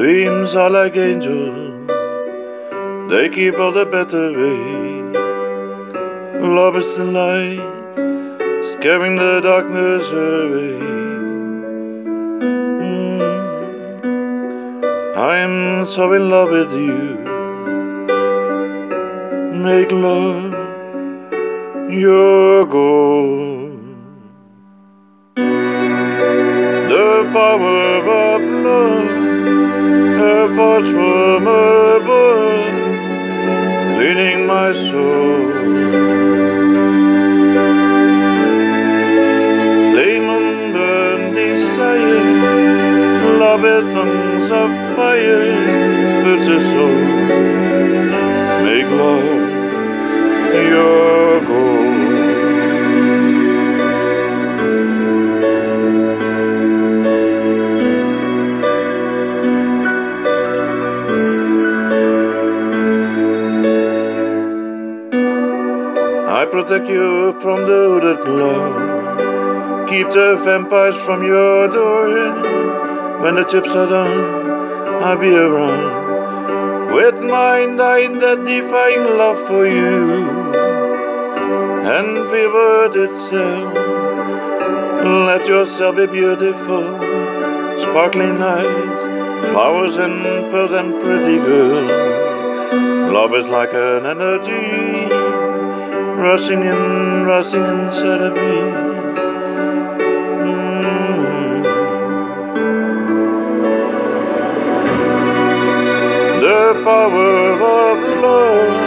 Friends are like angels, they keep all the better way. Love is the light, scaring the darkness away. Mm. I'm so in love with you. Make love your goal. The power of love, touch from above, cleaning my soul. Flame unburned desire, love tongues of fire, the soul. Make love your goal. Protect you from the hooded claw. Keep the vampires from your door. When the chips are done, I'll be around. With my nine that divine love for you. And be word itself. Let yourself be beautiful. Sparkling lights, flowers and pearls and pretty girls. Love is like an energy rushing in, rushing inside of me. The power of love,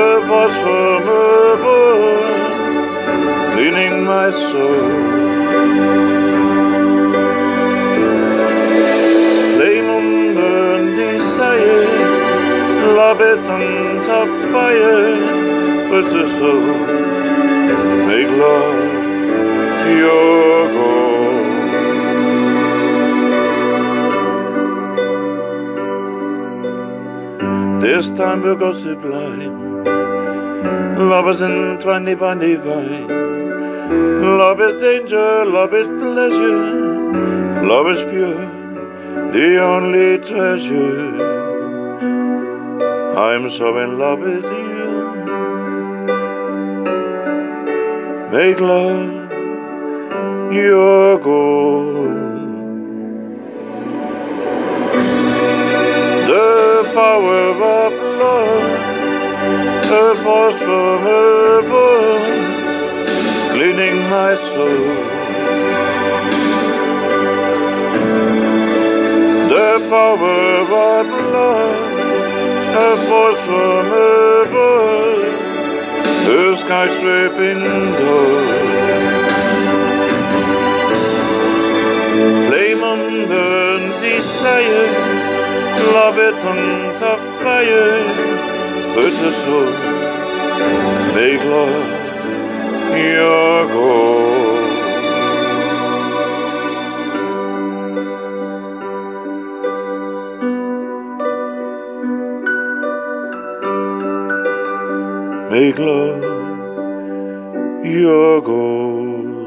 a voice from above, cleaning my soul. Flame unburned desire, love it of fire puts the soul. Love your goal. This time we'll go sublime. Love is entwined by divine. Love is danger, love is pleasure. Love is pure, the only treasure. I'm so in love with you. Make love your goal. The power of love, a force from above, cleaning my soul. The power of love, a force from above, the skyscraping door. Flame unburned desire, love it tongues of fire, put a soul, make love Make love your goal.